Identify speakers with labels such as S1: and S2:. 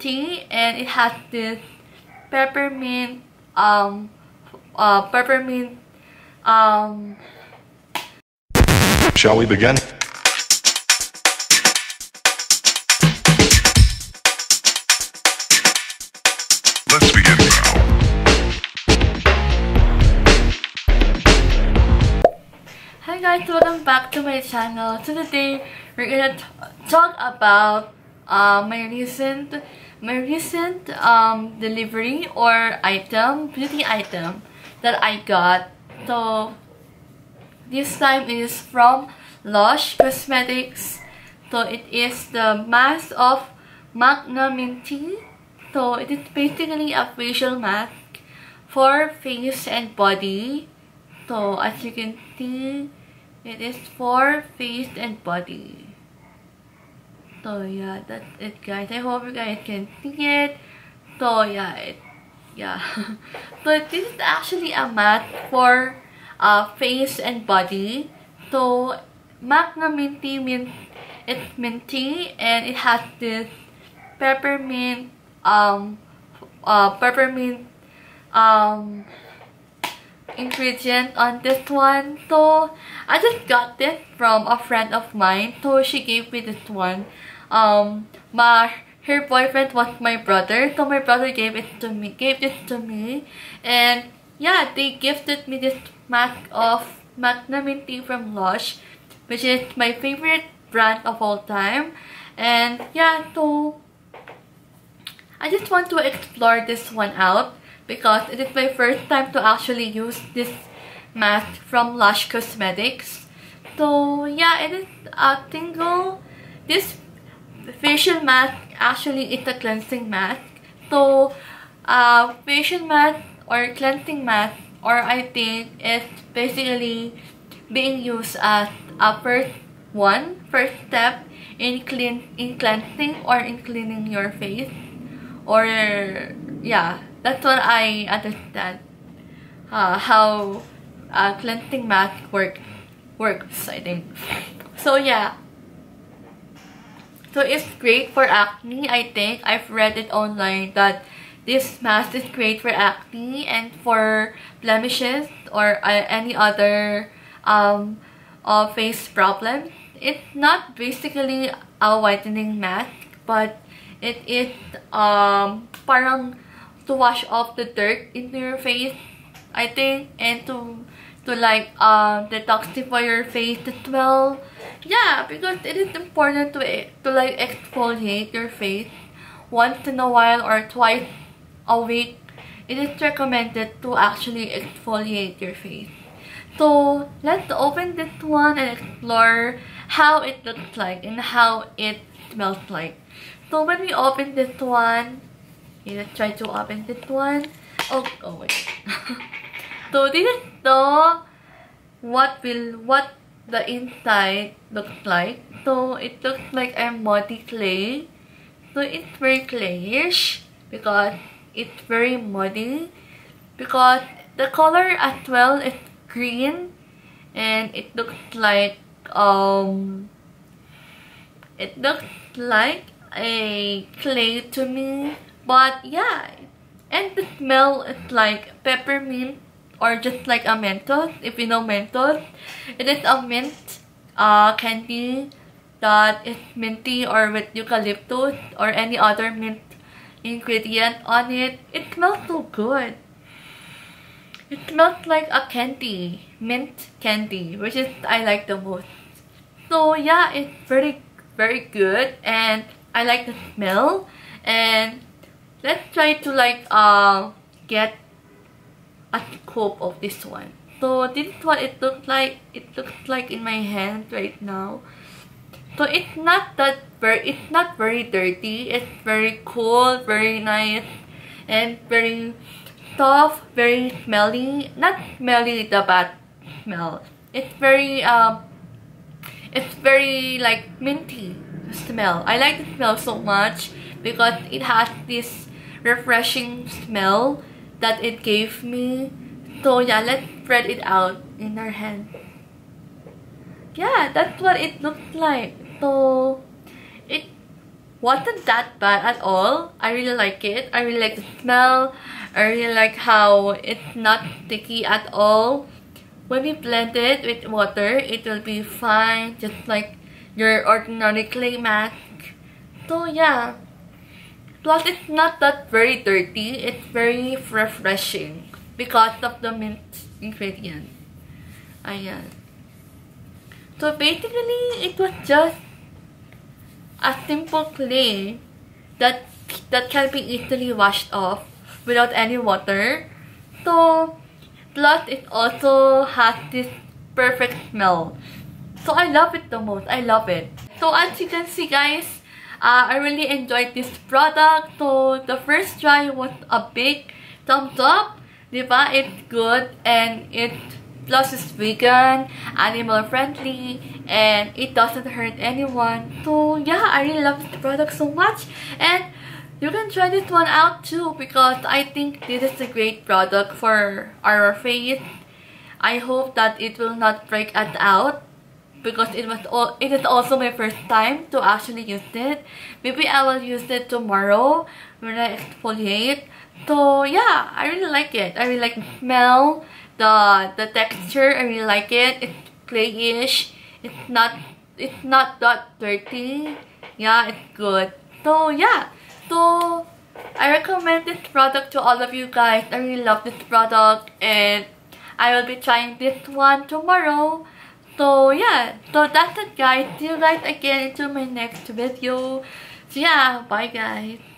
S1: tea and it has this peppermint um uh peppermint um
S2: Shall we begin? Let's begin now.
S1: Hi guys, welcome back to my channel. So today we're gonna talk about uh, my recent my recent um, delivery or item, beauty item that I got. So this time is from Lush Cosmetics. So it is the mask of Magnaminty. So it is basically a facial mask for face and body. So as you can see, it is for face and body. So yeah, that's it guys. I hope you guys can see it. So yeah, it, yeah. so this is actually a mask for uh, face and body. So Magnaminty means it's minty and it has this peppermint um uh peppermint um ingredient on this one so I just got this from a friend of mine so she gave me this one um my her boyfriend was my brother so my brother gave it to me gave this to me and yeah they gifted me this mask of Magnaminty from Lush which is my favorite brand of all time and yeah so I just want to explore this one out because it is my first time to actually use this mask from Lush Cosmetics. So yeah, it is a single. This facial mask actually is a cleansing mask. So uh, facial mask or cleansing mask or I think is basically being used as a first one, first step in clean in cleansing or in cleaning your face. Or yeah that's what I understand uh, how uh, cleansing mask work works I think. So yeah so it's great for acne I think I've read it online that this mask is great for acne and for blemishes or uh, any other um, uh, face problem. it's not basically a whitening mask but it is um parang to wash off the dirt into your face I think and to to like um detoxify your face as well yeah because it is important to eh, to like exfoliate your face once in a while or twice a week it is recommended to actually exfoliate your face so let's open this one and explore how it looks like and how it smells like so when we open this one let's try to open this one. Oh, oh wait. so this is the what will what the inside looks like. So it looks like a muddy clay. So it's very clayish because it's very muddy because the color as well is green and it looks like um it looks like a clay to me but yeah, and the smell is like peppermint or just like a Mentos. If you know Mentos, it is a mint uh, candy that is minty or with eucalyptus or any other mint ingredient on it. It smells so good. It smells like a candy, mint candy, which is I like the most. So yeah, it's very very good and I like the smell and let's try to like uh, get a scope of this one. So this is what it looks like it looks like in my hand right now. So it's not that very it's not very dirty. It's very cool very nice and very soft very smelly. Not smelly the bad smell. It's very um it's very like minty smell. I like the smell so much because it has this refreshing smell that it gave me. So yeah, let's spread it out in our hand. Yeah, that's what it looks like. So it wasn't that bad at all. I really like it. I really like the smell. I really like how it's not sticky at all. When we blend it with water, it will be fine, just like your ordinary clay mask. So yeah. Plus, it's not that very dirty. It's very refreshing because of the mint ingredient. Ayan. So basically, it was just a simple clay that that can be easily washed off without any water. So, plus it also has this perfect smell. So I love it the most. I love it. So as you can see guys, uh, I really enjoyed this product. So the first try was a big thumbs up. Diba? It's good and it plus it's vegan, animal friendly, and it doesn't hurt anyone. So yeah, I really love this product so much. And you can try this one out too because I think this is a great product for our face. I hope that it will not break us out because it was all it is also my first time to actually use it. Maybe I will use it tomorrow when I exfoliate. So yeah, I really like it. I really like the smell, the the texture. I really like it. It's clayish. It's not it's not that dirty. Yeah, it's good. So yeah, so I recommend this product to all of you guys. I really love this product and I will be trying this one tomorrow. So yeah, so that's it guys. See you guys again into my next video. So yeah, bye guys.